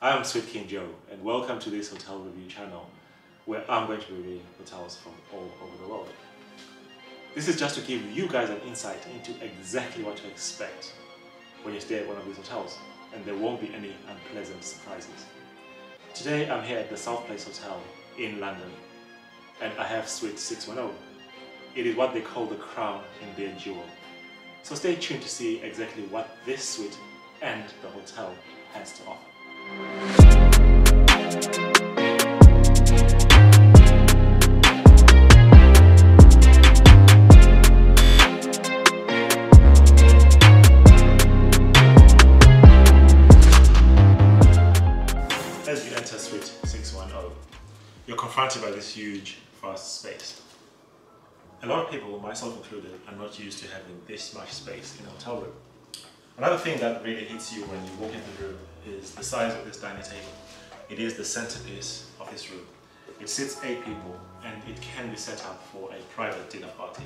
I'm Suite King Joe, and welcome to this hotel review channel where I'm going to review hotels from all over the world. This is just to give you guys an insight into exactly what to expect when you stay at one of these hotels, and there won't be any unpleasant surprises. Today I'm here at the South Place Hotel in London, and I have Suite 610. It is what they call the crown in their jewel. So stay tuned to see exactly what this suite and the hotel has to offer. People, myself included, are not used to having this much space in a hotel room. Another thing that really hits you when you walk into the room is the size of this dining table. It is the centerpiece of this room. It sits eight people and it can be set up for a private dinner party.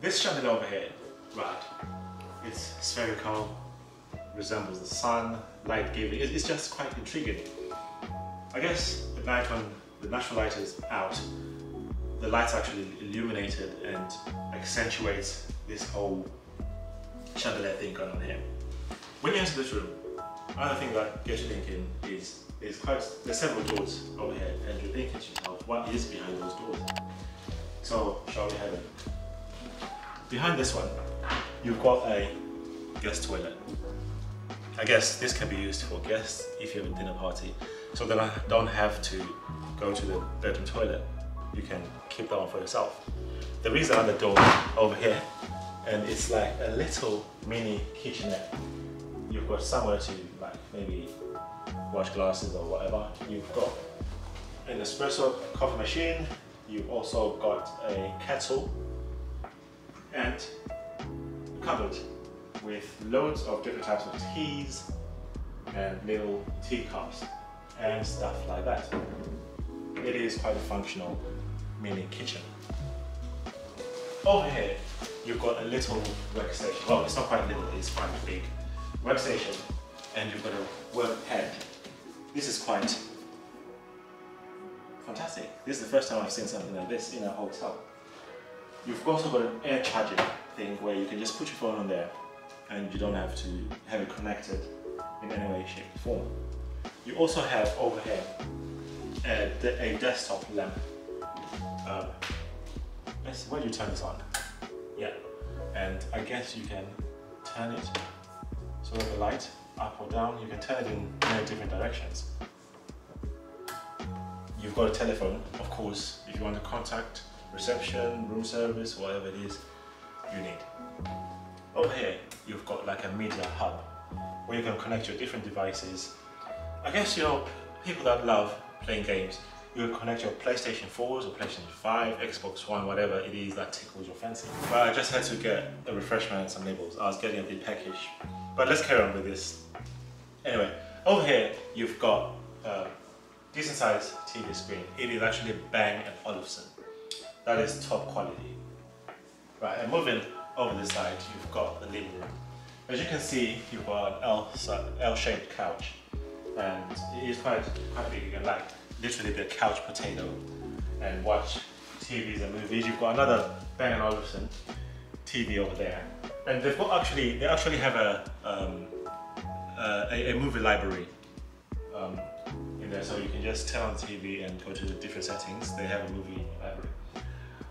This chandelier over here, right, it's spherical, resembles the sun, light giving. It's just quite intriguing. I guess at night when the natural light is out, the light's actually illuminated and accentuates this whole chandelier thing going on here. When you enter this room, another thing that gets you thinking is is quite there's several doors over here and you're thinking to yourself, what is behind those doors? So shall we have it? Behind this one, you've got a guest toilet. I guess this can be used for guests if you have a dinner party, so that I don't have to go to the bedroom toilet. You can keep that one for yourself. There is another door over here, and it's like a little mini kitchenette. You've got somewhere to like maybe wash glasses or whatever. You've got an espresso coffee machine. You've also got a kettle and cupboard with loads of different types of teas and little teacups and stuff like that. It is quite a functional mini kitchen. Over here, you've got a little workstation. Well, it's not quite little, it's quite big workstation. And you've got a work pad. This is quite fantastic. This is the first time I've seen something like this in a hotel. You've also got an air charging thing where you can just put your phone on there and you don't have to have it connected in any way, shape, or form. You also have over here uh, a, a desktop lamp. Um, let's see, where do you turn this on? Yeah, and I guess you can turn it so the light up or down, you can turn it in many different directions. You've got a telephone, of course, if you want to contact reception, room service, whatever it is you need. Over here, you've got like a media hub where you can connect your different devices. I guess, you know, people that love playing games, you connect your PlayStation 4s or PlayStation 5, Xbox One, whatever it is that tickles your fancy. But I just had to get a refreshment and some nibbles. I was getting a bit peckish. But let's carry on with this. Anyway, over here, you've got um, a decent sized TV screen. It is actually Bang & Olufsen. That is top quality. Right, and moving over this side, you've got the living room. As you can see, you've got an L-shaped couch, and it is quite quite big. Can like literally be a couch potato and watch TVs and movies. You've got another Bang & Olufsen TV over there, and they've got actually they actually have a um, uh, a, a, movie library um, in there, so you can just turn on TV and go to the different settings. They have a movie library.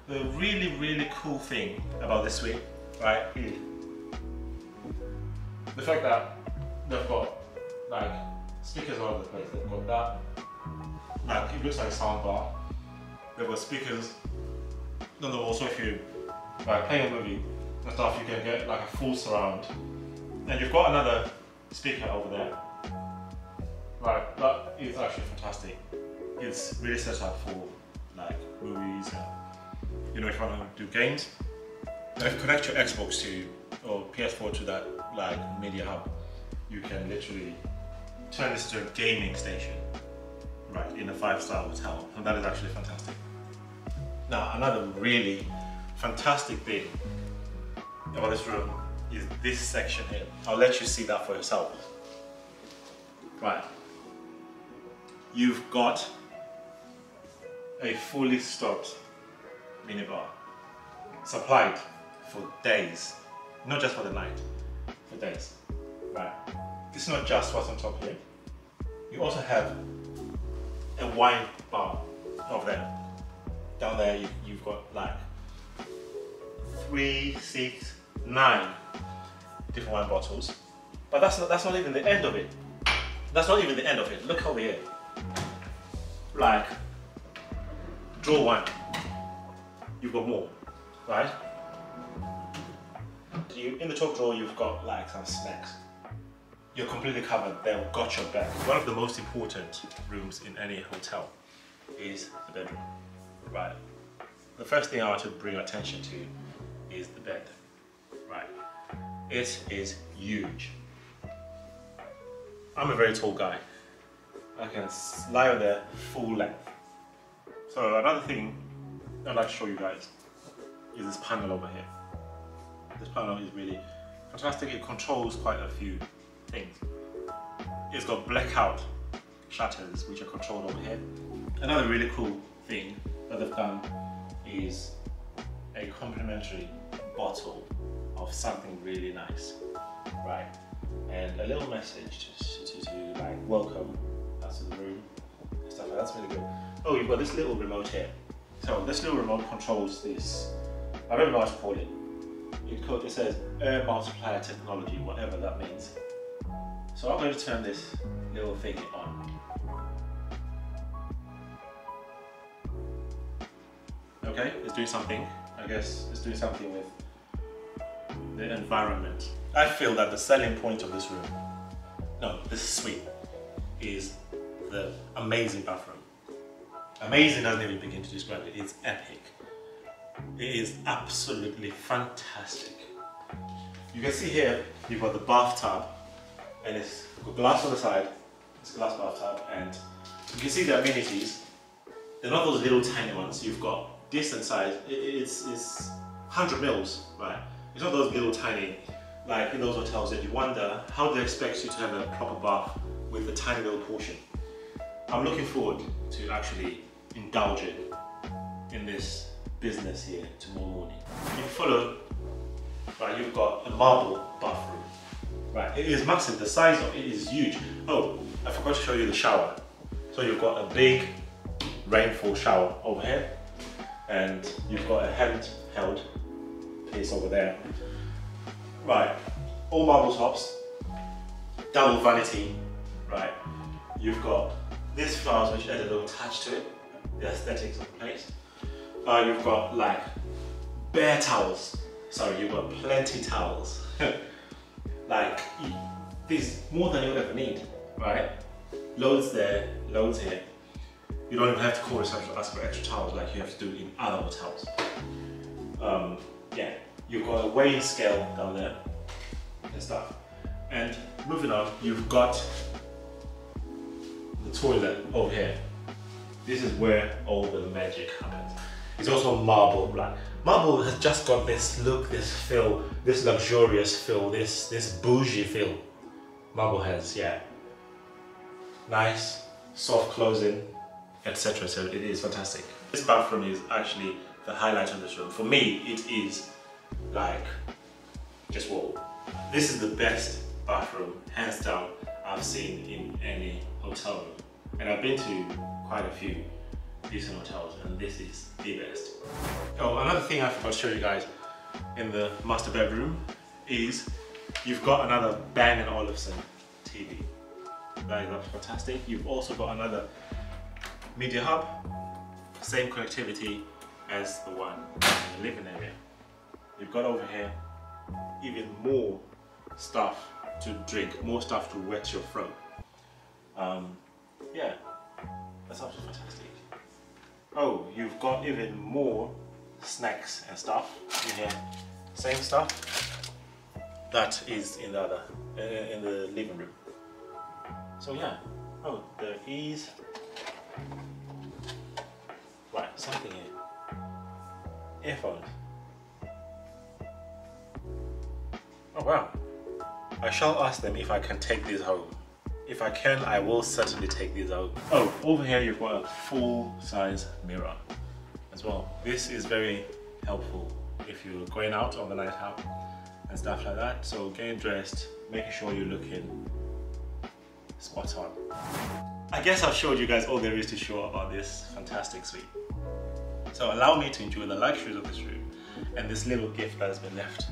The really really cool thing about this suite right? The fact that they've got like speakers all over the place. They've got that, like it looks like a sound bar. They've got speakers on the wall, so if you like play a movie and stuff, you can get like a full surround. And you've got another speaker over there. Right, that is actually fantastic. It's really set up for like movies and you know if you want to do games if you connect your Xbox to or PS4 to that like media hub, you can literally turn this into a gaming station, right, in a five-star hotel, and that is actually fantastic. Now, another really fantastic thing about this room is this section here. I'll let you see that for yourself. Right, you've got a fully stocked minibar supplied for days, not just for the night, for days. Right. This is not just what's on top here. You also have a wine bar over there. Down there, you, you've got like three, six, nine different wine bottles. But that's not that's not even the end of it. That's not even the end of it. Look over here. Like draw one. You've got more, right? You in the top drawer you've got like some snacks. You're completely covered. They've got your back. One of the most important rooms in any hotel is the bedroom, right? The first thing I want to bring your attention to is the bed, right? It is huge. I'm a very tall guy. I can lie on there full length. So another thing I'd like to show you guys is this panel over here. This panel is really fantastic. It controls quite a few things. It's got blackout shutters which are controlled over here. Another really cool thing that they've done is a complimentary bottle of something really nice, right? And a little message to, to, to like welcome us to the room, stuff like that's really good. Oh, you've got this little remote here. So this little remote controls this, I don't know what to call it. It says air multiplier technology, whatever that means. So I'm going to turn this little thing on. Okay, it's doing something. I guess it's doing something with the environment. I feel that the selling point of this room, no, this suite, is the amazing bathroom. Amazing doesn't even begin to describe it. It's epic. It is absolutely fantastic. You can see here, you've got the bathtub, and it's got glass on the side. It's a glass bathtub, and you can see the amenities. They're not those little tiny ones. You've got decent size. It's, it's 100 mils, right? It's not those little tiny, like in those hotels that you wonder how they expect you to have a proper bath with a tiny little portion. I'm looking forward to actually indulging in this business here tomorrow morning. You follow, right, you've got a marble bathroom. Right, it is massive, the size of it is huge. Oh, I forgot to show you the shower. So you've got a big rainfall shower over here and you've got a handheld piece over there. Right, all marble tops, double vanity, right? You've got this flowers which add a little touch to it, the aesthetics of the place. Uh, you've got like bare towels. Sorry, you've got plenty towels. like there's more than you'll ever need, right? Loads there, loads here. You don't even have to call reception to ask for extra towels like you have to do in other hotels. Um, yeah, you've got a weighing scale down there and stuff. And moving on, you've got the toilet over here. This is where all the magic happens. It's also marble black. Marble has just got this look, this feel, this luxurious feel, this this bougie feel. Marble has, yeah. Nice, soft closing, etc. So it is fantastic. This bathroom is actually the highlight of this room. For me, it is like just whoa. This is the best bathroom, hands down, I've seen in any hotel room. And I've been to quite a few decent hotels and this is the best. Oh, another thing I forgot to show you guys in the master bedroom is you've got another Bang & Olufsen TV. That is fantastic. You've also got another media hub, same connectivity as the one in the living area. You've got over here even more stuff to drink, more stuff to wet your throat. Um, yeah, that's absolutely fantastic. Oh, you've got even more snacks and stuff in here. Same stuff that is in the other, uh, in the living room. So yeah, oh, there is, right, something here. Earphones. Oh wow. I shall ask them if I can take this home. If I can, I will certainly take these out. Oh, over here you've got a full-size mirror as well. This is very helpful if you're going out on the night out and stuff like that. So getting dressed, making sure you're looking spot on. I guess I've showed you guys all there is to show about this fantastic suite. So allow me to enjoy the luxuries of this room and this little gift that has been left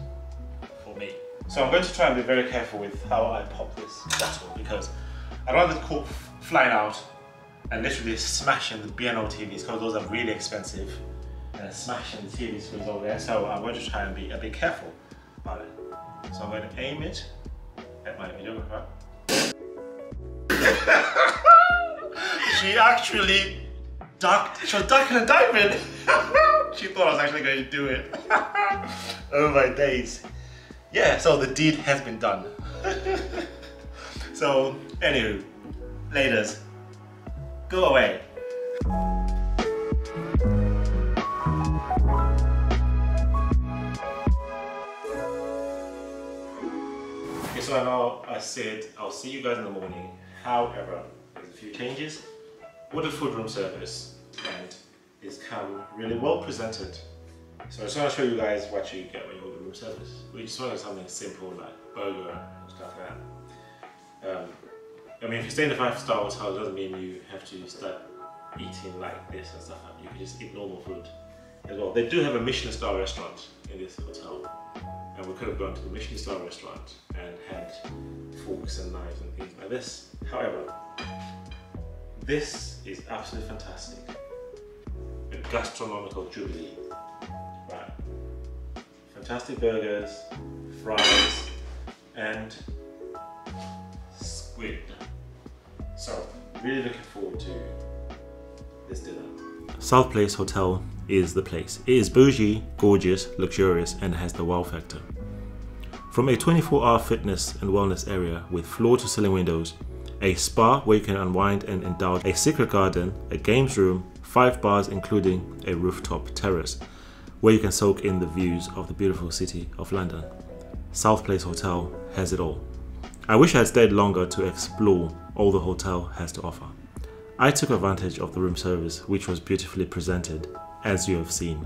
for me. So I'm going to try and be very careful with how I pop this shuttle because I'd rather caught flying out and literally smashing the B&O TVs because those are really expensive and smashing the TV screens over there. So I'm going to try and be a bit careful about it. So I'm going to aim it at my videographer. she actually ducked, she was ducking and diving. she thought I was actually going to do it. oh my days. Yeah, so the deed has been done. so, anyway, ladies, go away. Okay, so I know I said I'll see you guys in the morning. However, there's a few changes. The food room service and it's come really well presented. So I just want to show you guys what you get when you order room service. We just wanted something simple like burger and stuff like that. Um, I mean, if you stay in a five-star hotel, it doesn't mean you have to start eating like this and stuff. You can just eat normal food as well. They do have a Michelin star restaurant in this hotel, and we could have gone to the Michelin star restaurant and had forks and knives and things like this. However, this is absolutely fantastic. A gastronomical jubilee. Right. Fantastic burgers, fries, and squid. So, really looking forward to this dinner. South Place Hotel is the place. It is bougie, gorgeous, luxurious, and has the wow factor. From a 24 hour fitness and wellness area with floor to ceiling windows, a spa where you can unwind and indulge, a secret garden, a games room, five bars including a rooftop terrace where you can soak in the views of the beautiful city of London. South Place Hotel has it all. I wish I had stayed longer to explore all the hotel has to offer. I took advantage of the room service which was beautifully presented as you have seen.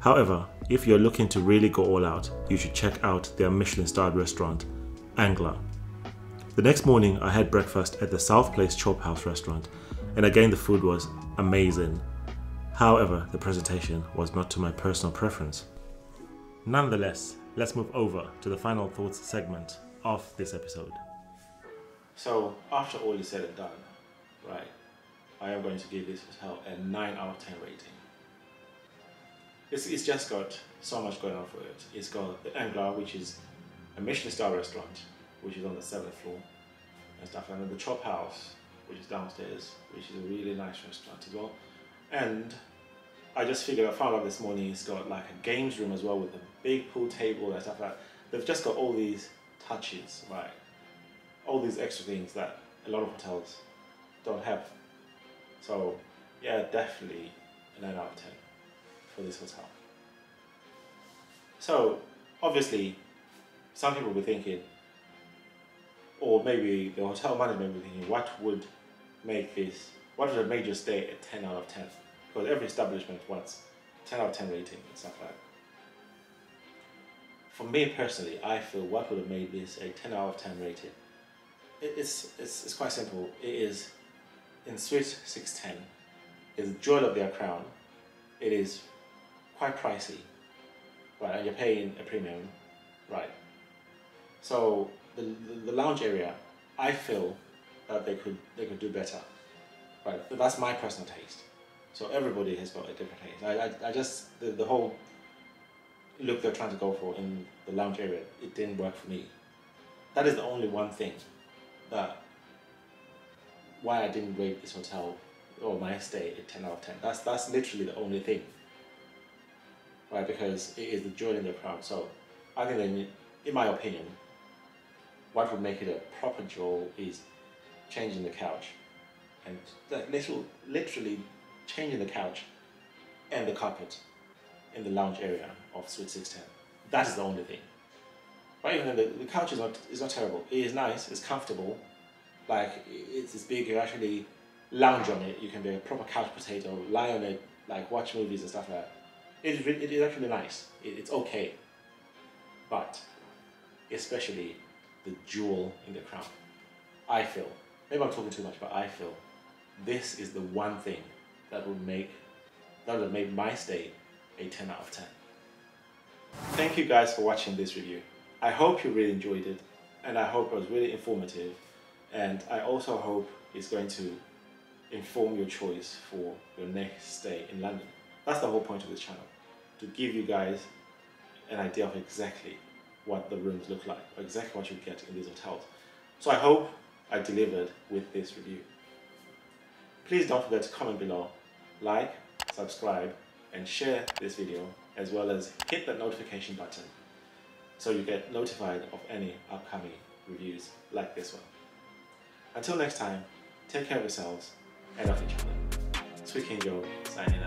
However, if you're looking to really go all out, you should check out their Michelin starred restaurant, Angler. The next morning, I had breakfast at the South Place Chop House restaurant, and again the food was amazing. However, the presentation was not to my personal preference. Nonetheless, let's move over to the final thoughts segment of this episode. So, after all is said and done, right, I am going to give this hotel a 9 out of 10 rating. It's, it's just got so much going on for it. It's got the Angler, which is a Michelin star restaurant, which is on the seventh floor, and stuff, and then the Chop House, which is downstairs, which is a really nice restaurant as well. And I just figured, I found out this morning, it's got like a games room as well with a big pool table and stuff like that. They've just got all these touches, right? All these extra things that a lot of hotels don't have. So, yeah, definitely a 9 out of 10 for this hotel. So, obviously, some people will be thinking, or maybe the hotel management will be thinking, what would make this, what would have made stay a 10 out of 10? Because every establishment wants 10 out of 10 rating and stuff like that. For me personally, I feel what would have made this a 10 out of 10 rating. It's, it's, it's quite simple. It is in Suite 610, is jewel of their crown. It is quite pricey, right? And you're paying a premium, right? So the, the, the lounge area, I feel that they could they could do better, right? But that's my personal taste. So everybody has got a different taste. I, I, I just the, the whole look they're trying to go for in the lounge area, it didn't work for me. That is the only one thing that why I didn't rate this hotel or my stay a 10 out of 10. That's that's literally the only thing. Right, because it is the jewel in the crown. So I think that in my opinion, what would make it a proper jewel is changing the couch. And that little literally changing the couch and the carpet in the lounge area of Suite 610. That is the only thing. Right, even the, the couch is not is not terrible. It is nice, it's comfortable, Like it's, it's big. You actually lounge on it. You can be a proper couch potato, lie on it, like watch movies and stuff like that. It, it is actually nice. It, it's okay. But especially the jewel in the crown. I feel, maybe I'm talking too much, but I feel this is the one thing that would make that would make my stay a 10 out of 10. Thank you guys for watching this review. I hope you really enjoyed it and I hope it was really informative and I also hope it's going to inform your choice for your next stay in London. That's the whole point of this channel, to give you guys an idea of exactly what the rooms look like, exactly what you get in these hotels. So I hope I delivered with this review. Please don't forget to comment below, like, subscribe, and share this video, as well as hit that notification button so you get notified of any upcoming reviews like this one. Until next time, take care of yourselves and of each other. Suite King Joe, signing